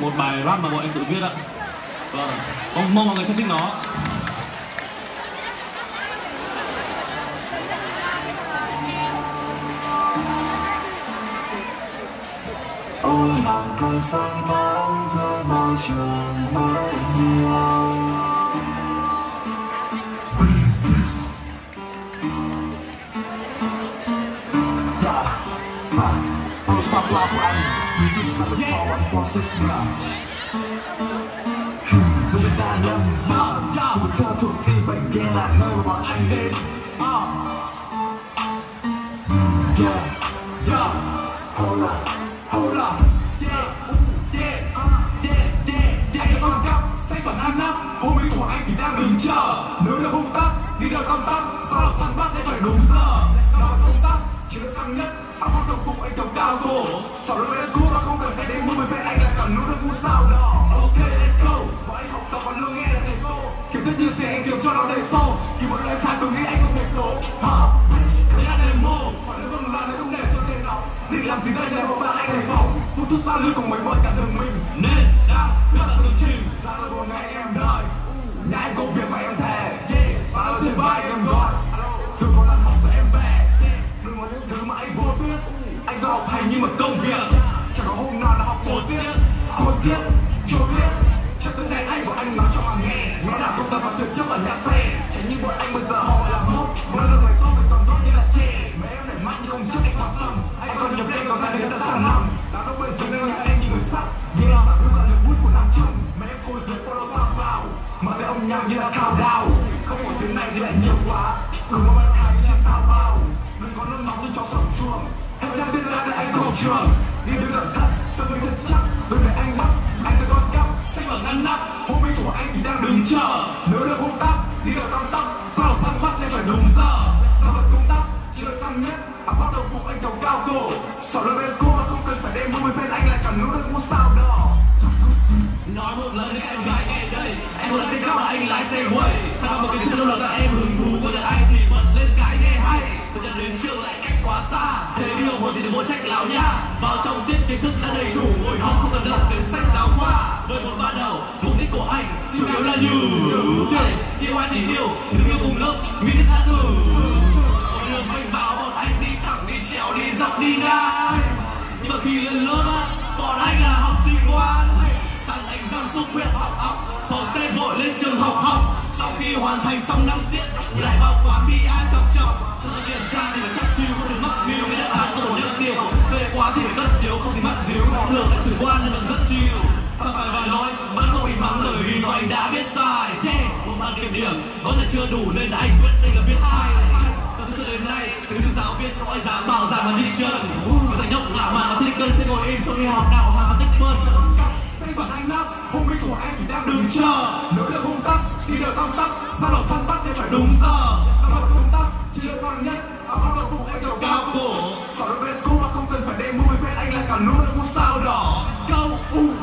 một bài rap mà bọn em tự viết ạ. Vâng. Mong mong mọi người sẽ thích nó. Ôi hàng cây xanh tháng rơi môi trường mới yêu Phong la của anh Vì tôi sợ được vào anh Francis Brown Rồi bây giờ lâm Một thơ thuộc thi bệnh là nơi mà anh đến Yeah, yeah. Hold up, hold up uh, Yeah, yeah, yeah, yeah Anh đang con cắp, vào năm năm Homie của anh thì đang đứng chờ. Nếu được không tắt, đi theo tâm tắt Sao săn bắt để phải đúng giờ chỉ nhất Áo khoác đồng phục anh cầm cao cổ Sau đó lên xuống mà không cần phải đến mua với anh là cần nút được ngu sao đó Ok let's go Bọn anh học tập còn lương nghe là thầy cô Kiến tất như xe anh kiếm cho nó đầy sâu thì một lời khác tôi nghĩ anh không thể cố Hả? Đấy là demo Phải nói vâng là nếu không để cho thêm lòng Định làm gì đây để bọn bạn anh thành phòng Hút thuốc xa lưu cùng mấy bọn cả đường mình Nên đã biết là tương trình Ra là một ngày em đợi Nhà anh công việc mà em thèm hành nhưng mà công việc. Chẳng có hôm nào là học một tiết Một tiết, chưa biết. Cho tới này anh của anh nói cho mà nghe. Nó là công tập vào trường trước ở nhà xe Chẳng như bọn anh bây giờ họ là mốt. Nó được người so với còn tốt như là chê Mấy em để mắt nhưng không trước anh quan tâm Anh còn nhập lên có gia đình ta sẵn nằm Đám đông bây giờ nên là em như người sắc Yeah, sản hữu là lực hút của nam châm Mấy em khôi dưới follow sao vào. Mà cái ông nhạc như là cao đào Không một tiếng này thì lại nhiều quá. Đừng có trường Đi đứng ở sân, tâm lý thật chắc đôi để anh bắt, anh là con cắp Xanh vào ngăn nắp, nay của anh thì đang đứng chờ. Nếu được không tắc, đi ở tăng tắc Sao săn bắt nên phải đúng giờ? Làm vật công tắt, chỉ được tăng nhất à, Áo khoác đồng phục anh đầu cao cổ Sợ là Vesco mà không cần phải đem mua fan anh lại cần nút được mua sao đỏ. Nói một lần đến em gái nghe đây em muốn xe cao anh lái xe quay thao một cái thứ là các em vô trách lão nha vào trong tiết kiến thức đã đầy đủ, ngồi học không cần đọc đến sách giáo khoa. Với một ba đầu, mục đích của anh chủ yếu là như đây yêu anh thì yêu đừng yêu cùng lớp mình đi xa cử con đường mình vào bọn anh đi thẳng, đi trèo, đi dọc, đi ngang. Nhưng mà khi lên lớp á, bọn anh là học sinh ngoan. Sang anh giang xúc huyết học học phổ xe vội lên trường học học. Sau khi hoàn thành xong năm tiết lại vào quán bia chọc chọc. Cho kiểm tra thì phải Qua quan nên vẫn rất chiều phải phải vài lỗi vẫn không bị mắng bởi vì do anh đã biết sai. Thế một bàn kiểm điểm có thể chưa đủ nên là anh quyết định là biết hai từ xưa đến nay từ sư giáo viên không ai dám bảo rằng là đi chân và thành nhóc lạ mà mà thích cân sẽ ngồi im sau khi học đạo hàng tích phân Xây vào anh lắp hôm nay của anh thì đang đứng chờ. Nếu được không tắc, đi đều tam tắc Sao lò săn bắt thì phải đúng giờ? Sao đỏ Let's go, uh.